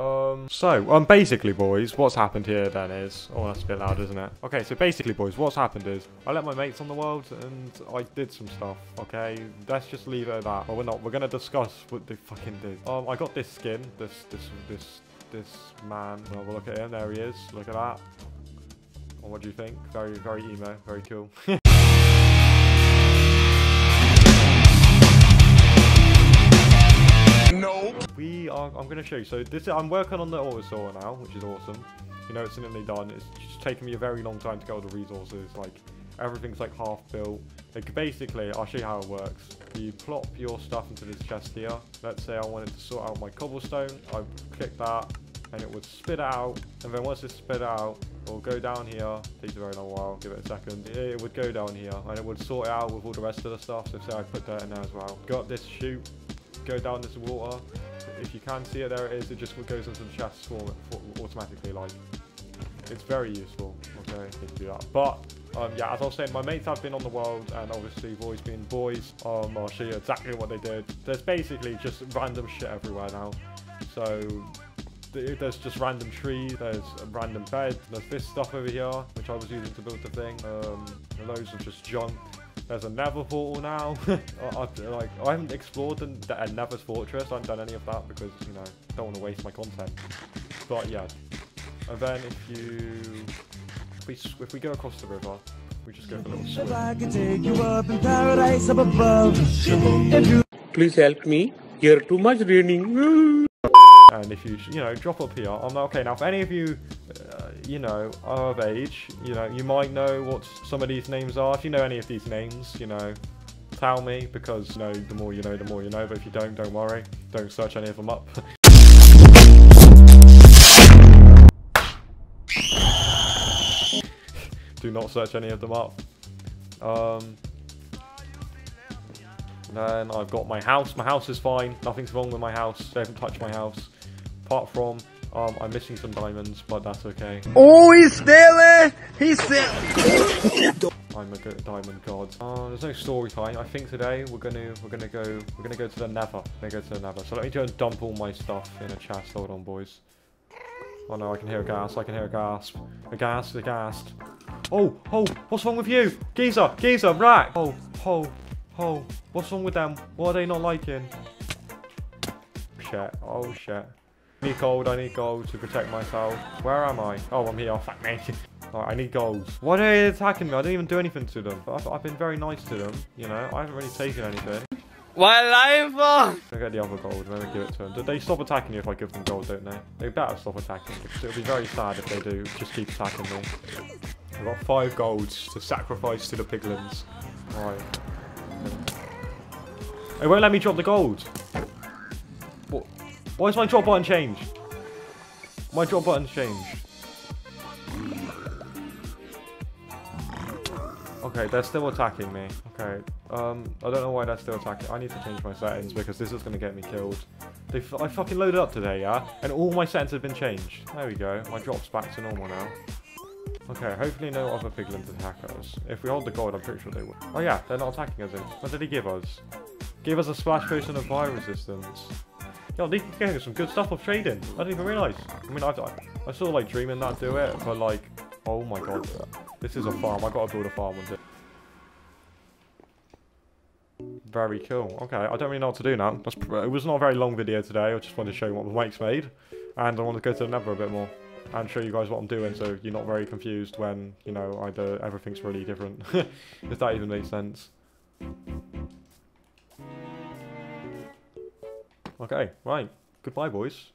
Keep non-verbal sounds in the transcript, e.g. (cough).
Um, so, um, basically, boys, what's happened here then is... Oh, that's a bit loud, isn't it? Okay, so basically, boys, what's happened is... I let my mates on the world, and I did some stuff, okay? Let's just leave it at that. But we're not. We're gonna discuss what they fucking did. Um, I got this skin. This, this, this, this man. Well, we'll look at him. There he is. Look at that. Well, what do you think? Very, very emo. Very cool. (laughs) I'm going to show you. So this. I'm working on the autosorter now, which is awesome. You know, it's nearly done. It's just taken me a very long time to get all the resources. Like everything's like half built. Like basically, I'll show you how it works. You plop your stuff into this chest here. Let's say I wanted to sort out my cobblestone. I click that, and it would spit it out. And then once it's spit out, it'll go down here. Takes a very long while. Give it a second. It would go down here, and it would sort it out with all the rest of the stuff. So say I put that in there as well. Go up this chute go down this water. If you can see it, there it is. It just goes into the chest form automatically. Like, it's very useful. Okay, can do that. But um, yeah, as I was saying, my mates have been on the world, and obviously boys being boys. Um, I'll show you exactly what they did. There's basically just random shit everywhere now. So th- there's just random trees. There's a random bed. There's this stuff over here, which I was using to build the thing. Um, loads of just junk. There's a Nether portal now. (laughs) I, I, like I haven't explored the, the Nether's fortress. I haven't done any of that because you know don't want to waste my content. But yeah, and then if you if we if we go across the river, we just go for a little swim. I can take you up in paradise up above. If you Please help me. Here too much raining. (laughs) And if you you know drop up here, I'm okay. Now, if any of you you know are of age, you know you might know what some of these names are. If you know any of these names, you know tell me because you know the more you know, the more you know. But if you don't, don't worry. Don't search any of them up. (laughs) Do not search any of them up. Um, then I've got my house. My house is fine. Nothing's wrong with my house. They haven't touched my house. Apart from, um, I'm missing some diamonds, but that's okay. Oh, he's stealing! He's stealing! I'm a good diamond god. Uh, there's no story time. I think today we're gonna we're gonna go we're gonna go to the Nether. We're gonna go to the Nether. So let me go and dump all my stuff in a chest. Hold on, boys. Oh no, I can hear a ghast. I can hear a ghast. A ghast. A ghast. Oh, oh, what's wrong with you? Geezer, geezer, rack. Oh, oh, oh, what's wrong with them? What are they not liking? Shit. Oh shit. I need gold. I need gold to protect myself. Where am I? Oh, I'm here. Oh, fuck me. (laughs) Alright, I need gold. Why are they attacking me? I didn't even do anything to them. I've, I've been very nice to them. You know, I haven't really taken anything. Wildlife! I'll get the other gold and then give it to them. Do they stop attacking you if I give them gold, don't they? They better stop attacking. Because it'll be very sad if they do. Just keep attacking me. I've got five golds to sacrifice to the piglins. Alright. It won't let me drop the gold. Why is my drop button changed? My drop button's changed. Okay, they're still attacking me. Okay, um, I don't know why they're still attacking. I need to change my settings because this is going to get me killed. They f I fucking loaded up today, yeah? And all my settings have been changed. There we go. My drop's back to normal now. Okay, hopefully no other piglins attack us. If we hold the gold, I'm pretty sure they will. Oh yeah, they're not attacking us. What did he give us? Give us a splash potion of fire resistance. Yo, they can get some good stuff off trading. I didn't even realise. I mean, I, I, of like dreaming that do it, but like, oh my god. This is a farm. I gotta build a farm with it. Very cool. Okay, I don't really know what to do now. That's it was not a very long video today. I just wanted to show you what the mates made. And I want to go to the nether a bit more. And show you guys what I'm doing so you're not very confused when, you know, either everything's really different. (laughs) if that even makes sense. Okay, right. Goodbye, boys.